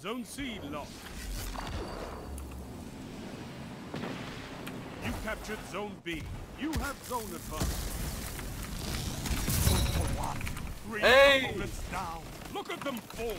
Zone C lost. You captured Zone B. You have zone advantage. Three Hey! down. Look at them fall.